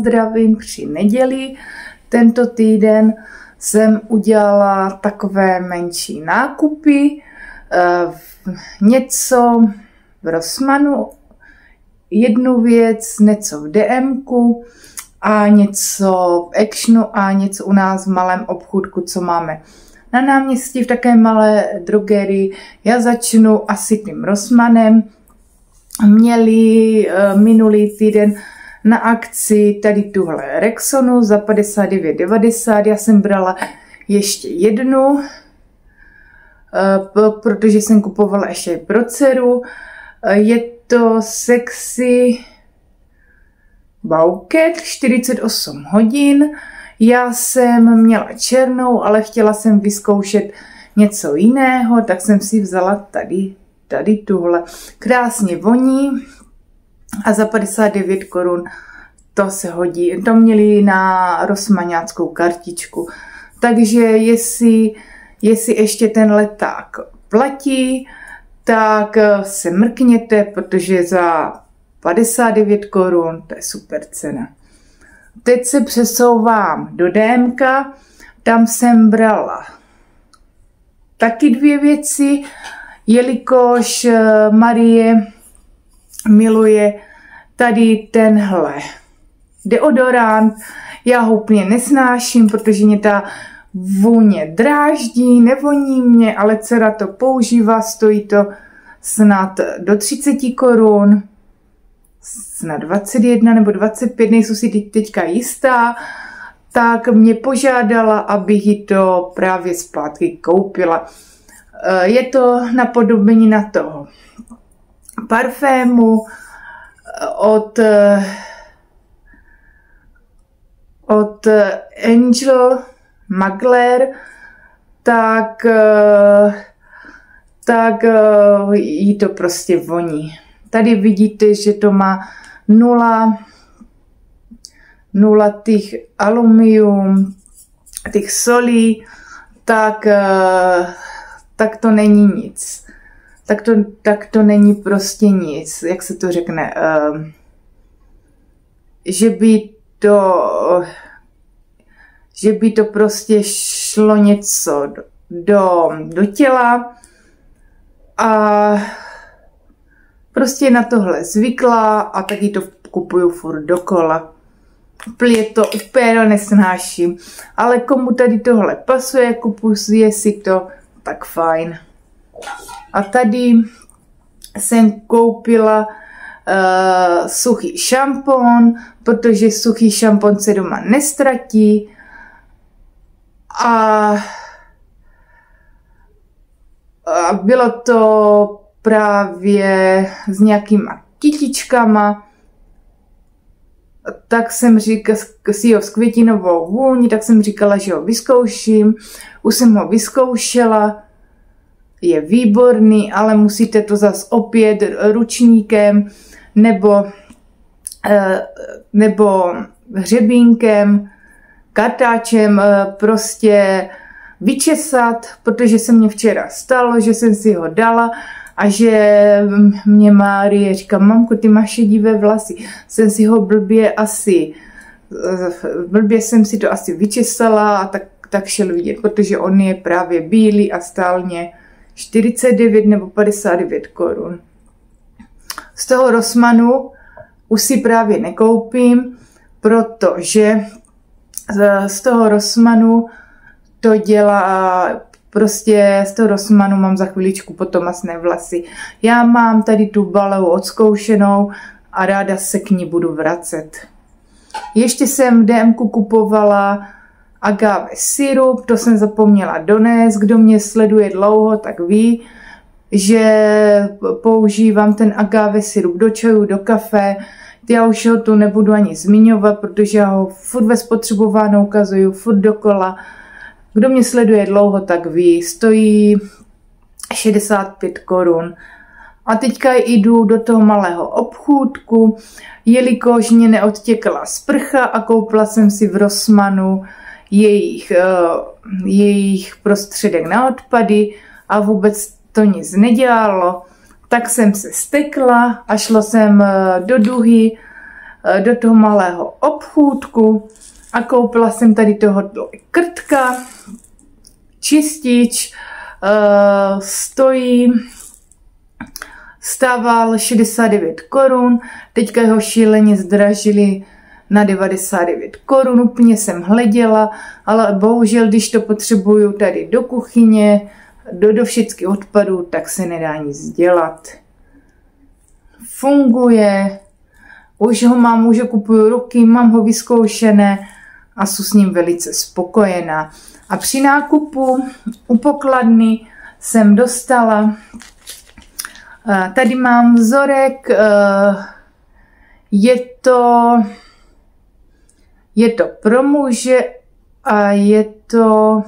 zdravím při neděli. Tento týden jsem udělala takové menší nákupy, eh, něco v Rossmanu, jednu věc, něco v DMku a něco v Actionu a něco u nás v malém obchůdku, co máme na náměstí v také malé drogerii. Já začnu asi tím Rossmanem. Měli uh, minulý týden na akci tady tuhle Rexonu za 59,90. Já jsem brala ještě jednu, uh, protože jsem kupovala ještě pro dceru. Uh, je to sexy Bauket 48 hodin. Já jsem měla černou, ale chtěla jsem vyzkoušet něco jiného, tak jsem si vzala tady, tady tuhle. Krásně voní a za 59 korun to se hodí. To měli na rosmaňáckou kartičku. Takže jestli, jestli ještě ten leták platí, tak se mrkněte, protože za 59 korun to je super cena. Teď se přesouvám do DMK, tam jsem brala taky dvě věci, jelikož eh, Marie miluje tady tenhle deodorant. Já ho úplně nesnáším, protože mě ta vůně dráždí, nevoní mě, ale dcera to používá, stojí to snad do 30 korun na 21 nebo 25, nejsou si teď, teďka jistá, tak mě požádala, abych ji to právě zpátky koupila. Eh, je to napodobení na toho parfému eh, od, eh, od Angel Magler, tak, tak jí to prostě voní. Tady vidíte, že to má nula, nula těch alumium, těch solí, tak, eh, tak to není nic. Tak to, tak to není prostě nic, jak se to řekne, eh, že by to, že by to prostě šlo něco do, do těla a Prostě na tohle zvykla a taky to kupuju furt dokola. Úplně to úplně nesnáším. Ale komu tady tohle pasuje, kupuje si to, tak fajn. A tady jsem koupila uh, suchý šampon, protože suchý šampon se doma nestratí. A, a bylo to právě s nějakýma kytičkama, tak jsem říkala, si ho s květinovou vůni, tak jsem říkala, že ho vyzkouším. Už jsem ho vyzkoušela, je výborný, ale musíte to zas opět ručníkem nebo, eh, nebo hřebínkem, kartáčem eh, prostě vyčesat, protože se mě včera stalo, že jsem si ho dala a že mě Márie říká, mamko, ty máš šedivé vlasy. Jsem si ho blbě asi, blbě jsem si to asi vyčesala a tak, tak šel vidět, protože on je právě bílý a stál mě 49 nebo 59 korun. Z toho Rosmanu už si právě nekoupím, protože z toho Rosmanu to dělá Prostě z toho Rossmanu mám za chviličku potom masné vlasy. Já mám tady tu baleu odzkoušenou a ráda se k ní budu vracet. Ještě jsem v DM kupovala agave syrup, to jsem zapomněla donést. Kdo mě sleduje dlouho, tak ví, že používám ten agave syrup do čaju, do kafe. Já už ho tu nebudu ani zmiňovat, protože já ho furt ve spotřebovánu ukazuju, furt dokola kdo mě sleduje dlouho, tak ví, stojí 65 korun. A teďka jdu do toho malého obchůdku, jelikož mě neodtěkala sprcha a koupila jsem si v Rossmanu jejich, uh, jejich prostředek na odpady a vůbec to nic nedělalo. Tak jsem se stekla a šla jsem uh, do duhy eh, do toho malého obchůdku a koupila jsem tady toho krtka, čistič, stojí, stával 69 korun, teďka ho šíleně zdražili na 99 korun, úplně jsem hleděla, ale bohužel, když to potřebuju tady do kuchyně, do, do všecky odpadů, tak se nedá nic dělat. Funguje, už ho mám, už ho kupuju ruky, mám ho vyzkoušené a jsem s ním velice spokojená. A při nákupu u pokladny jsem dostala, eh, tady mám vzorek, eh, je to, je to pro muže a je to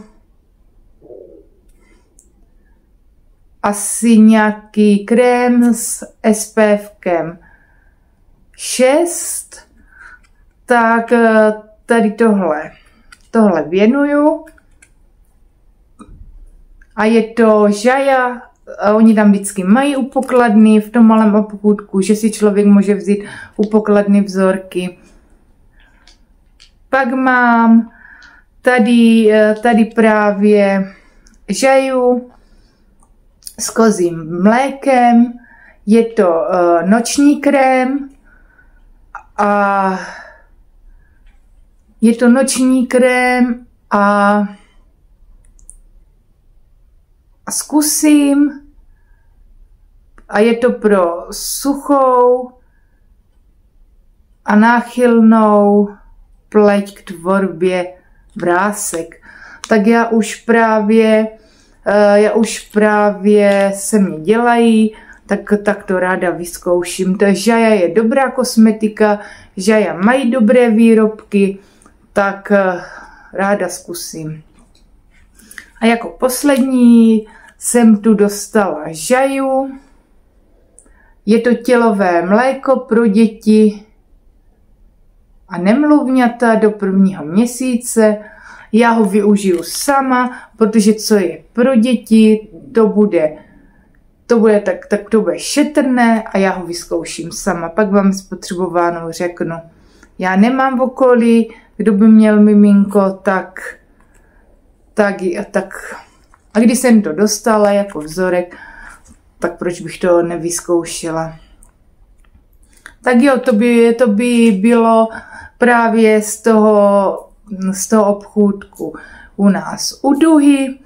asi nějaký krém s SPFkem 6, tak eh, tady tohle, tohle věnuju. A je to žaja, oni tam vždycky mají u pokladny v tom malém obchůdku, že si člověk může vzít u pokladny vzorky. Pak mám tady, eh, tady právě žaju, s kozím mlékem, je to uh, noční krém a je to noční krém a zkusím a je to pro suchou a náchylnou pleť k tvorbě vrásek. Tak já už právě Eh, já už právě se mi dělají, tak, tak to ráda vyzkouším. To Žaja je dobrá kosmetika, Žaja mají dobré výrobky, tak eh, ráda zkusím. A jako poslední jsem tu dostala Žaju. Je to tělové mléko pro děti a nemluvňata do prvního měsíce já ho využiju sama, protože co je pro děti, to bude to bude tak, tak to bude šetrné a já ho vyzkouším sama. Pak vám spotřebováno řeknu. Já nemám v okolí, kdo by měl miminko, tak, tak, tak a když jsem to dostala jako vzorek, tak proč bych to nevyzkoušela. Tak jo, to by, to by bylo právě z toho z toho obchůdku u nás u Duhy.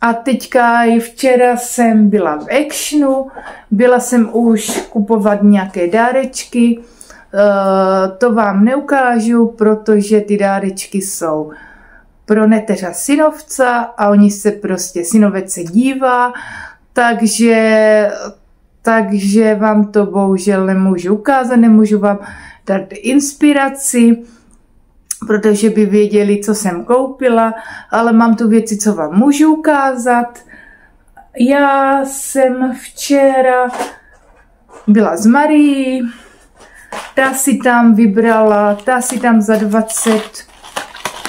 A teďka i včera jsem byla v Actionu, byla jsem už kupovat nějaké dárečky, e, to vám neukážu, protože ty dárečky jsou pro neteřa synovca a oni se prostě, synovec se dívá, takže, takže vám to bohužel nemůžu ukázat, nemůžu vám dát inspiraci, protože by věděli, co jsem koupila, ale mám tu věci, co vám můžu ukázat. Já jsem včera byla s Marí, ta si tam vybrala, ta si tam za 20,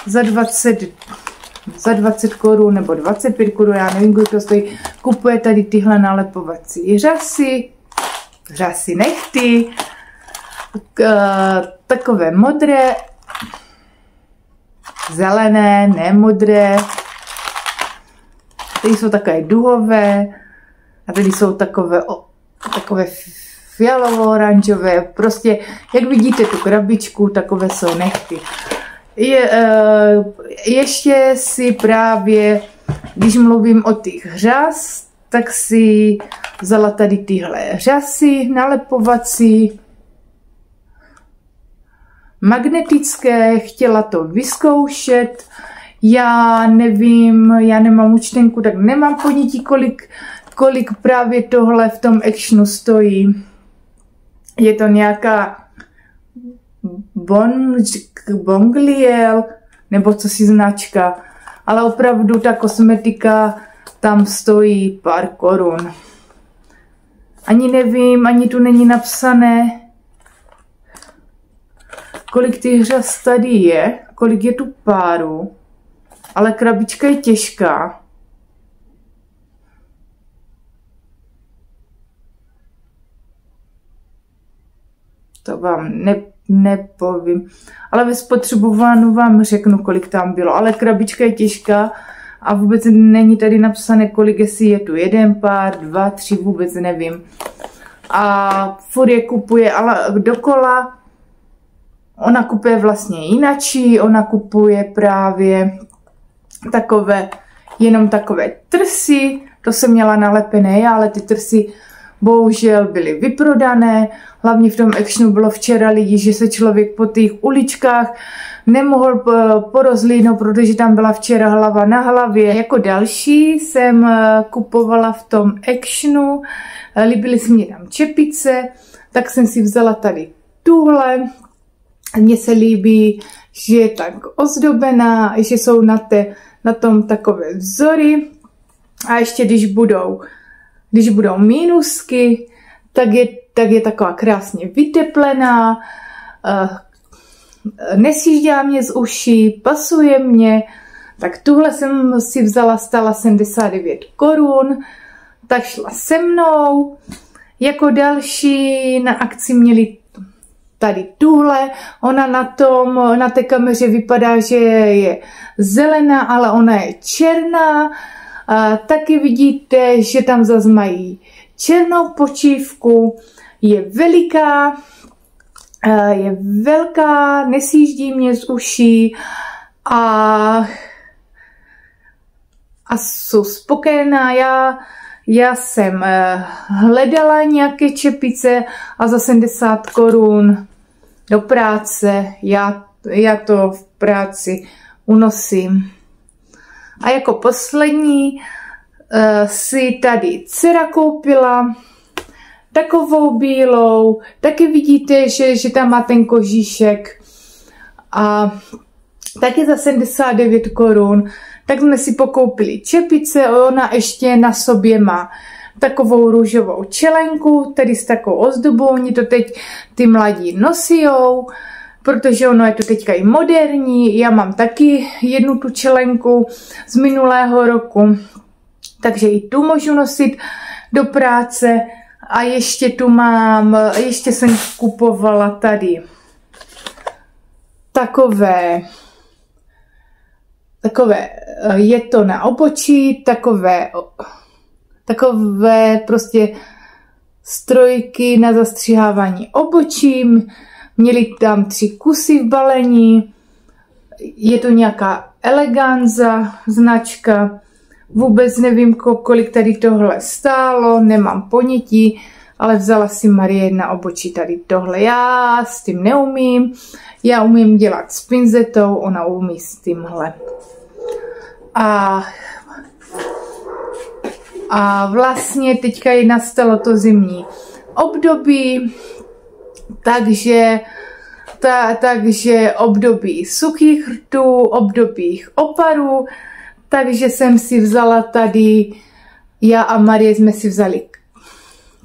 za 20, za 20 korun nebo 25 korun, já nevím, kolik to stojí, kupuje tady tyhle nalepovací řasy, řasy nechty, takové modré zelené, ne modré. Tady jsou takové duhové a tady jsou takové, o, takové fialovo-oranžové. Prostě, jak vidíte tu krabičku, takové jsou nechty. Je, uh, ještě si právě, když mluvím o těch hřas, tak si vzala tady tyhle řasy nalepovací, magnetické, chtěla to vyzkoušet. Já nevím, já nemám účtenku, tak nemám ponětí, kolik, kolik právě tohle v tom actionu stojí. Je to nějaká bon, Bongliel, nebo co si značka, ale opravdu ta kosmetika tam stojí pár korun. Ani nevím, ani tu není napsané, kolik těch řas tady je, kolik je tu páru, ale krabička je těžká. To vám ne, nepovím. Ale ve spotřebovánu vám řeknu, kolik tam bylo. Ale krabička je těžká a vůbec není tady napsané, kolik jestli je tu jeden pár, dva, tři, vůbec nevím. A furt je kupuje, ale dokola ona kupuje vlastně jinačí, ona kupuje právě takové, jenom takové trsy, to jsem měla nalepené já, ale ty trsy bohužel byly vyprodané, hlavně v tom actionu bylo včera lidi, že se člověk po těch uličkách nemohl porozlínout, protože tam byla včera hlava na hlavě. Jako další jsem eh, kupovala v tom actionu, eh, líbily se mě tam čepice, tak jsem si vzala tady tuhle, mně se líbí, že je tak ozdobená, že jsou na, té, na tom takové vzory a ještě když budou, když budou mínusky, tak je, tak je taková krásně vyteplená, uh, nesjíždá mě z uší, pasuje mě, tak tuhle jsem si vzala, stala 79 korun, tak šla se mnou. Jako další na akci měli tady tuhle, ona na tom, na té kameře vypadá, že je zelená, ale ona je černá. A taky vidíte, že tam zase mají černou počívku, je veliká, je velká, nesjíždí mě z uší a, a jsou spokojená. Já já jsem eh, hledala nějaké čepice a za 70 korun do práce, já, já to v práci unosím. A jako poslední uh, si tady dcera koupila takovou bílou, taky vidíte, že, že tam má ten kožíšek. A taky za 79 korun. Tak jsme si pokoupili čepice, ona ještě na sobě má takovou růžovou čelenku, tedy s takovou ozdobou, oni to teď ty mladí nosijou, protože ono je to teďka i moderní, já mám taky jednu tu čelenku z minulého roku, takže i tu můžu nosit do práce. A ještě tu mám, ještě jsem kupovala tady takové takové, eh, je to na obočí, takové, takové prostě strojky na zastřihávání obočím, měli tam tři kusy v balení, je to nějaká eleganza značka, vůbec nevím, kolik tady tohle stálo, nemám ponětí, ale vzala si Marie na obočí tady tohle. Já s tím neumím, já umím dělat s pinzetou, ona umí s tímhle. A, a vlastně teďka je nastalo to zimní období, takže ta, takže období suchých rtů, období oparů, takže jsem si vzala tady, já a Marie jsme si vzali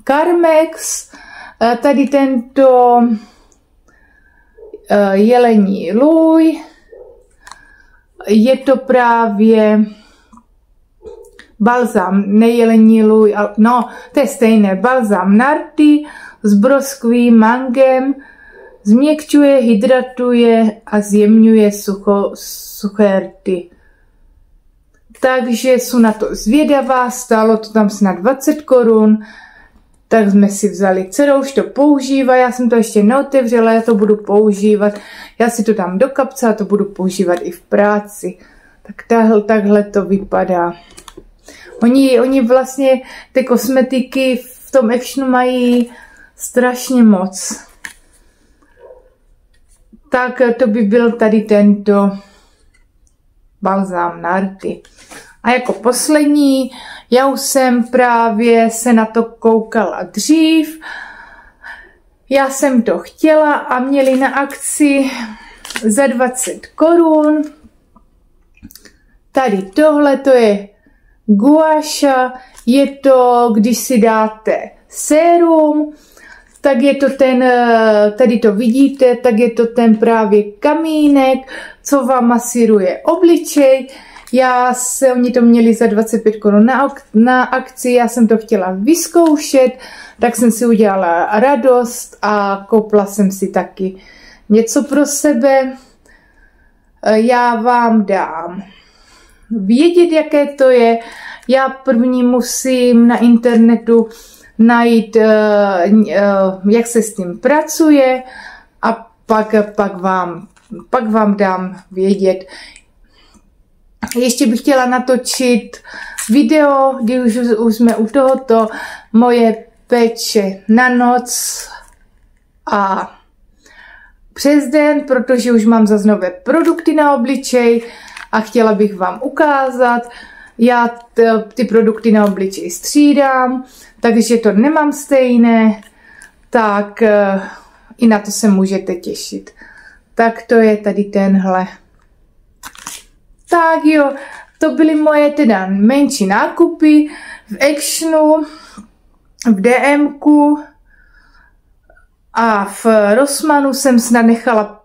Carmex, tady tento Eh, jelení lůj. Je to právě balzám, nejelení lůj, no, to je stejné, balzám narty s broskvím, mangem, změkčuje, hydratuje a zjemňuje sucho, suché rty. Takže jsou na to zvědavá, stálo to tam snad 20 korun, tak jsme si vzali dcerou, už to používá, já jsem to ještě neotevřela, já to budu používat, já si to dám do kapce a to budu používat i v práci. Tak tahle, takhle to vypadá. Oni, oni vlastně ty kosmetiky v tom actionu mají strašně moc. Tak to by byl tady tento balzám na rty. A jako poslední, já už jsem právě se na to koukala dřív. Já jsem to chtěla a měli na akci za 20 korun. Tady tohle to je guaša, je to, když si dáte sérum, tak je to ten, tady to vidíte, tak je to ten právě kamínek, co vám masíruje obličej. Já se, oni to měli za 25 korun na, na akci, já jsem to chtěla vyzkoušet, tak jsem si udělala radost a koupila jsem si taky něco pro sebe, eh, já vám dám vědět, jaké to je. Já první musím na internetu najít, eh, jak se s tím pracuje a pak, pak, vám, pak vám dám vědět. Ještě bych chtěla natočit video, kdy už, už jsme u tohoto, moje péče na noc a přes den, protože už mám zase nové produkty na obličej a chtěla bych vám ukázat. Já ty produkty na obličej střídám, takže to nemám stejné, tak eh, i na to se můžete těšit. Tak to je tady tenhle. Tak jo, to byly moje teda menší nákupy v Actionu, v DMku a v Rossmanu jsem snad nechala,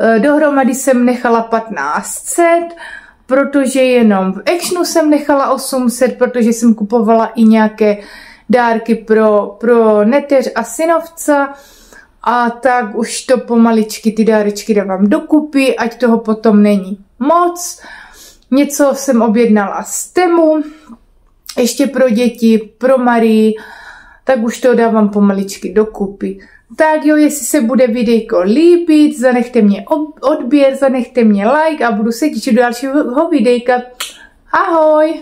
eh, dohromady jsem nechala 1500, protože jenom v Actionu jsem nechala 800, protože jsem kupovala i nějaké dárky pro, pro neteř a synovca a tak už to pomaličky ty dárečky dávám dokupy, ať toho potom není moc. Něco jsem objednala z Temu, ještě pro děti, pro Marii, tak už to dávám pomaličky dokupy. Tak jo, jestli se bude videjko líbit, zanechte mě odběr, zanechte mě like a budu se těšit do dalšího videjka. Ahoj!